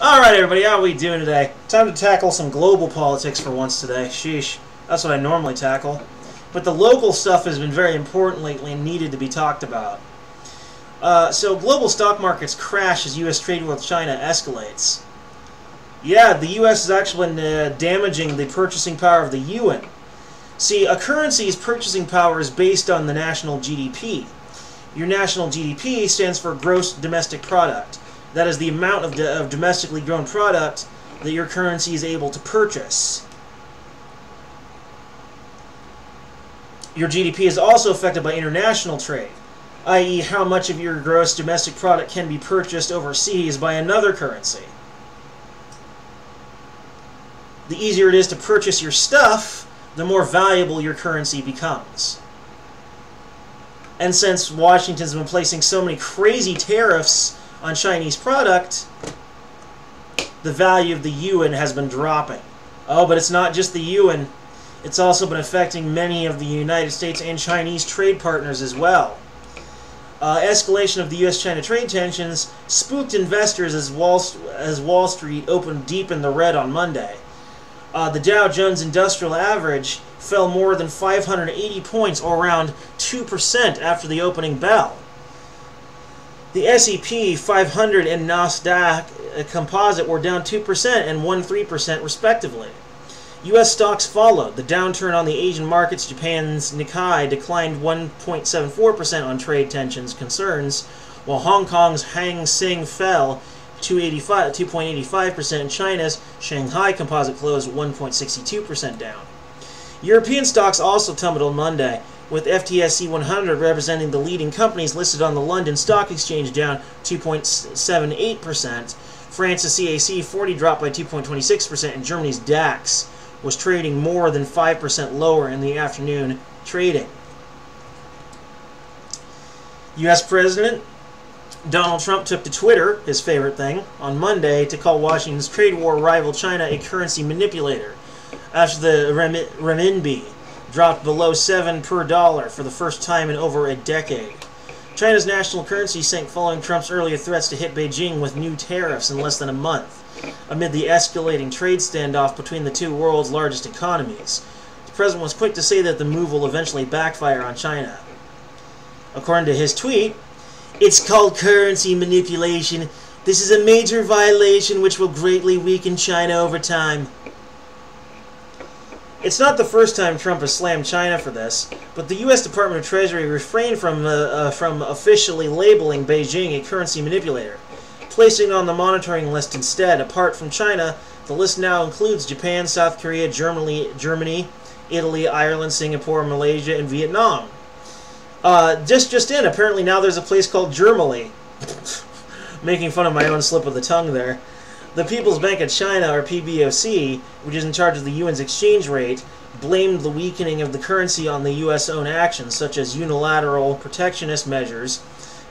Alright, everybody, how are we doing today? Time to tackle some global politics for once today. Sheesh. That's what I normally tackle. But the local stuff has been very important lately and needed to be talked about. Uh, so, global stock markets crash as U.S. trade with China escalates. Yeah, the U.S. has actually been uh, damaging the purchasing power of the yuan. See, a currency's purchasing power is based on the national GDP. Your national GDP stands for gross domestic product. That is the amount of, of domestically grown product that your currency is able to purchase. Your GDP is also affected by international trade, i.e., how much of your gross domestic product can be purchased overseas by another currency. The easier it is to purchase your stuff, the more valuable your currency becomes. And since Washington's been placing so many crazy tariffs on Chinese product, the value of the yuan has been dropping. Oh, but it's not just the yuan. It's also been affecting many of the United States and Chinese trade partners as well. Uh, escalation of the U.S.-China trade tensions spooked investors as Wall, as Wall Street opened deep in the red on Monday. Uh, the Dow Jones Industrial Average fell more than 580 points, or around 2% after the opening bell. The S&P 500 and Nasdaq uh, Composite were down 2% and 1.3% respectively. U.S. stocks followed. The downturn on the Asian markets, Japan's Nikkei, declined 1.74% on trade tensions concerns, while Hong Kong's Hang Seng fell 2.85%, and China's Shanghai Composite closed 1.62% down. European stocks also tumbled on Monday, with FTSE 100 representing the leading companies listed on the London Stock Exchange down 2.78%. France's CAC 40 dropped by 2.26%, and Germany's DAX was trading more than 5% lower in the afternoon trading. U.S. President Donald Trump took to Twitter, his favorite thing, on Monday to call Washington's trade war rival China a currency manipulator after the renminbi dropped below 7 per dollar for the first time in over a decade. China's national currency sank following Trump's earlier threats to hit Beijing with new tariffs in less than a month, amid the escalating trade standoff between the two world's largest economies. The president was quick to say that the move will eventually backfire on China. According to his tweet, it's called currency manipulation. This is a major violation which will greatly weaken China over time. It's not the first time Trump has slammed China for this, but the U.S. Department of Treasury refrained from, uh, uh, from officially labeling Beijing a currency manipulator, placing on the monitoring list instead. Apart from China, the list now includes Japan, South Korea, Germany, Germany Italy, Ireland, Singapore, Malaysia, and Vietnam. Uh, just just in, apparently now there's a place called Germany. Making fun of my own slip of the tongue there. The People's Bank of China, or PBOC, which is in charge of the yuan's exchange rate, blamed the weakening of the currency on the U.S. own actions, such as unilateral protectionist measures,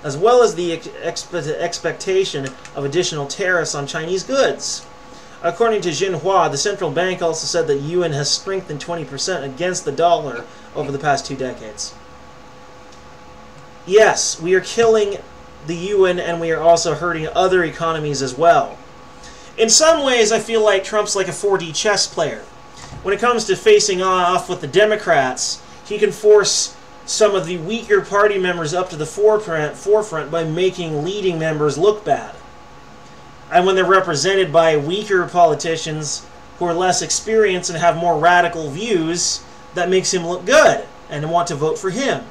as well as the ex expectation of additional tariffs on Chinese goods. According to Xinhua, the central bank also said that yuan has strengthened 20% against the dollar over the past two decades. Yes, we are killing the yuan and we are also hurting other economies as well. In some ways, I feel like Trump's like a 4D chess player. When it comes to facing off with the Democrats, he can force some of the weaker party members up to the forefront, forefront by making leading members look bad. And when they're represented by weaker politicians who are less experienced and have more radical views, that makes him look good and want to vote for him.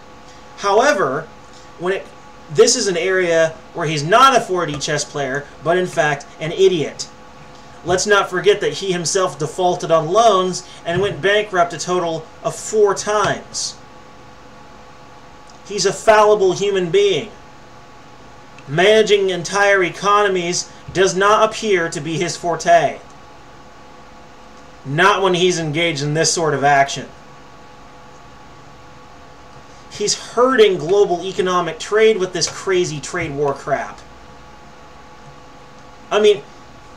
However, when it this is an area where he's not a 4D chess player, but in fact an idiot. Let's not forget that he himself defaulted on loans and went bankrupt a total of four times. He's a fallible human being. Managing entire economies does not appear to be his forte. Not when he's engaged in this sort of action. He's hurting global economic trade with this crazy trade war crap. I mean,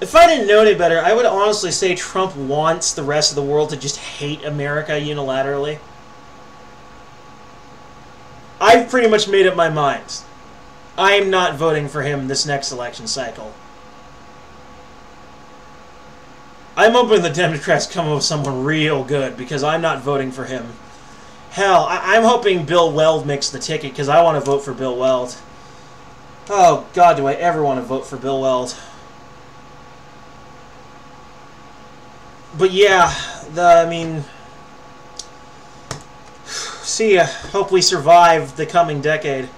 if I didn't know any better, I would honestly say Trump wants the rest of the world to just hate America unilaterally. I've pretty much made up my mind. I am not voting for him this next election cycle. I'm hoping the Democrats come up with someone real good because I'm not voting for him. Hell, I- am hoping Bill Weld makes the ticket because I want to vote for Bill Weld. Oh, God, do I ever want to vote for Bill Weld. but yeah, the, I mean, see, hope we survive the coming decade.